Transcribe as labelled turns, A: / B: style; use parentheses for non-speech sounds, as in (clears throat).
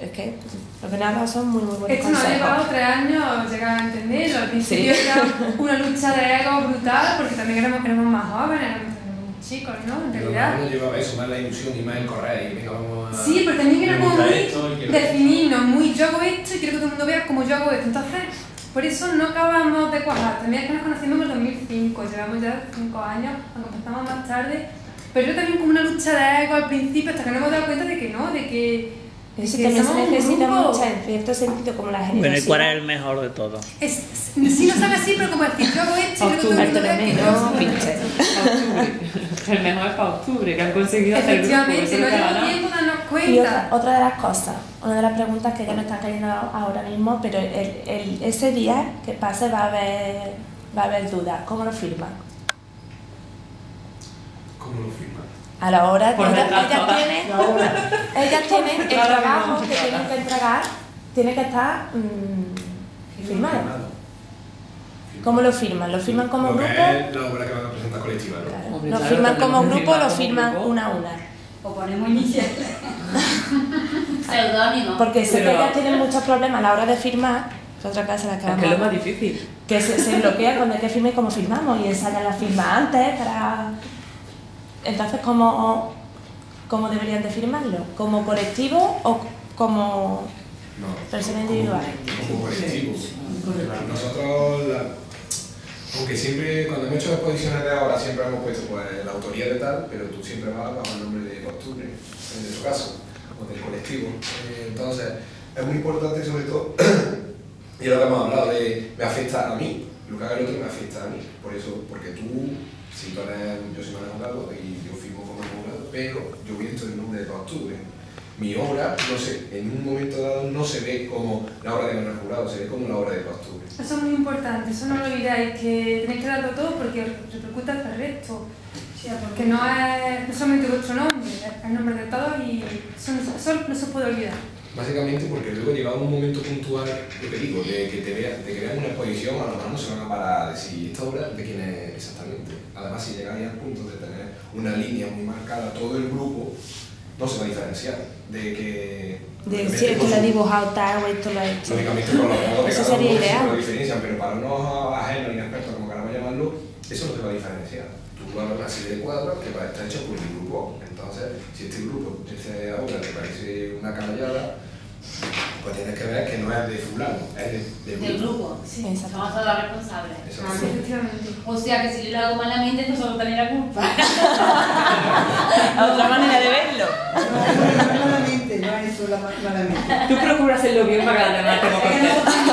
A: Es que lo que nada son muy, muy buenos
B: Esto nos ha llevado tres años llegar a entenderlo. Al principio
A: Sí.
B: era una lucha de ego brutal, porque también éramos, éramos más jóvenes, éramos, chicos, ¿no? En
C: Pero
B: realidad.
C: no llevaba eso, más la ilusión y más el correr y venga, vamos a...
B: Sí, pero también era como muy definirnos, muy yo hago esto y quiero que todo el mundo vea como yo hago esto. Entonces, por eso no acabamos de cuajar. También es que nos conocimos en el 2005, llevamos ya cinco años, aunque empezamos más tarde. Pero era también como una lucha de ego al principio, hasta que nos hemos dado cuenta de que no, de que.
A: Eso
B: que
A: también se necesita mucho, en cierto sentido, como la
D: Bueno, ¿y cuál es el mejor de todos?
B: Es, es- sí, no sabe así, pero como decir, yo hago esto y quiero que todo el mundo vea que yo
A: Autonomía,
B: soy
A: pinche.
E: El mejor es para octubre, que han conseguido hacer.
B: Efectivamente,
E: es
B: no
E: lo que ganado.
B: tiempo darnos
A: Y
B: cuenta.
A: otra, otra de las cosas, una de las preguntas que ya me están cayendo ahora mismo, pero el, el- ese día que pase va a haber, va a haber dudas. ¿Cómo lo firman?
C: ¿Cómo lo firman?
A: A la hora tienen, ellas (laughs) tienen el trabajo que tienen que entregar, tiene que estar mm, firmado. ¿Cómo lo firman? ¿Lo firman como
C: Lo
A: grupo?
C: es la obra que van a presentar colectiva, ¿no?
A: Claro.
E: Hombre,
A: ¿Lo
E: claro,
A: firman como grupo o lo
E: firman como grupo.
A: una a una?
F: O ponemos iniciales. (laughs) Seudónimo.
A: Porque sé que ellas tienen muchos problemas a la hora de firmar, es otra cosa la que
E: Es que es lo más difícil.
A: que se, se bloquea cuando hay que firmar y cómo firmamos y ensayan la firma antes para entonces cómo, cómo deberían de firmarlo como colectivo o como
C: No.
A: Persona
C: como-
A: individual.
C: Como colectivo. Nosotros, la- aunque siempre, cuando hemos hecho exposiciones de ahora, siempre hemos puesto pues, la autoría de tal, pero tú siempre vas bajo el nombre de Octubre, en nuestro caso, o del colectivo. Eh, Entonces, es muy importante sobre todo, (clears throat) y es lo que hemos hablado, de me afecta a mí, lo que haga el otro me afecta a mí. Por eso, porque tú, si tú eres, yo soy Manuel Jurado y yo firmo como Jurado, pero yo voy esto en nombre de Octubre. Mi obra, no sé, en un momento dado no se ve como la obra de Manuel Jurado, se ve como la obra de Octubre.
B: Eso es muy importante, eso no lo olvidáis, que tenéis que darlo todo porque repercute al resto. Que no es no solamente vuestro nombre, es el nombre de todos y eso eso no se puede olvidar.
C: Básicamente porque luego llegado un momento puntual, que digo, de que te veas, de que vean una exposición, a lo mejor no se van a parar a decir esta obra de quién es exactamente. Además, si llegáis al punto de tener una línea muy marcada, todo el grupo no se va a diferenciar de que...
A: de si esto lo
C: su-
A: dibujado tal o esto lo he hecho
C: Lógicamente con los modos de
A: Eso
C: cada
A: sería
C: uno
A: ideal.
C: lo diferencian, pero para unos ajenos, inexpertos, como queramos llamarlo, eso no te va a diferenciar. Tú vas a ver una serie de cuadros que va a estar hechos por un grupo. Entonces, si este grupo, esta obra te parece una canallada, pues tienes que ver que no es de fulano, es de, de
F: Del grupo.
A: Sí,
F: Somos todos responsables. Ah. O sea que si yo lo hago malamente, nosotros también la culpa.
A: otra manera de verlo
G: No, no, no, malamente, malamente.
E: Tú procuras hacerlo bien para que los demás te.